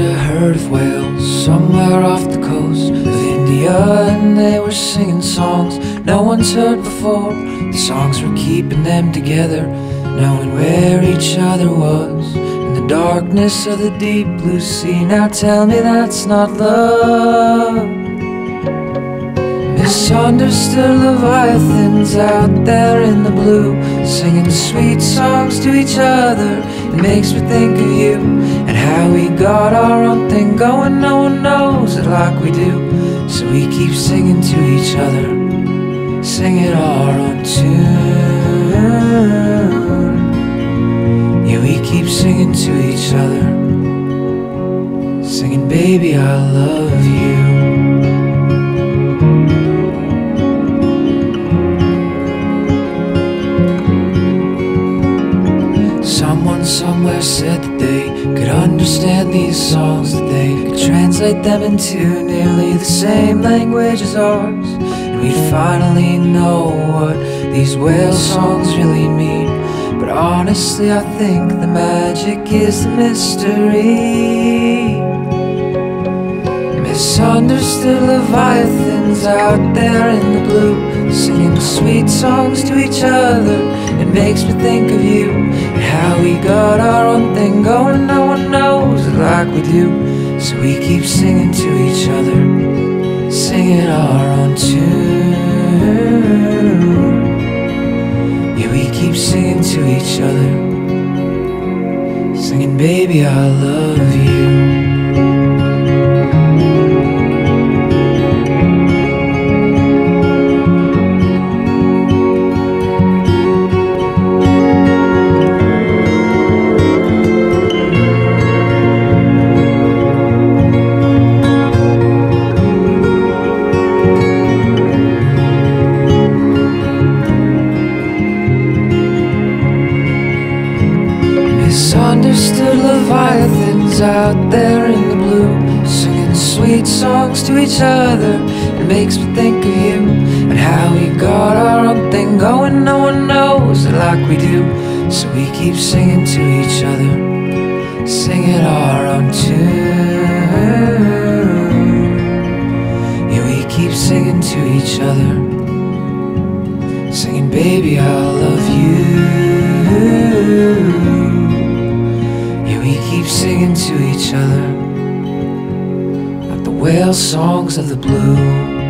herd of whales somewhere off the coast of India, and they were singing songs no one's heard before. The songs were keeping them together, knowing where each other was in the darkness of the deep blue sea. Now tell me that's not love. Misunderstood leviathans out there in the blue, singing sweet songs to each other. It makes me think of you how we got our own thing going. No one knows it like we do, so we keep singing to each other, singing our own tune. Yeah, we keep singing to each other, singing, baby, I love you. Someone somewhere said that they could understand these songs, that they could translate them into nearly the same language as ours. And we'd finally know what these whale songs really mean. But honestly, I think the magic is the mystery. Misunderstood leviathans out there in the blue, singing sweet songs to each other. It makes me think of you and how we got our own thing going. No one knows it like we do, so we keep singing to each other, singing our own tune. Yeah, we keep singing to each other, singing, baby, I love you. Misunderstood leviathans out there in the blue, singing sweet songs to each other. It makes me think of you and how we got our own thing going. No one knows it like we do, so we keep singing to each other, singing our own tune. Yeah, we keep singing to each other, singing, baby, I love you. We keep singing to each other like the whale songs of the blue.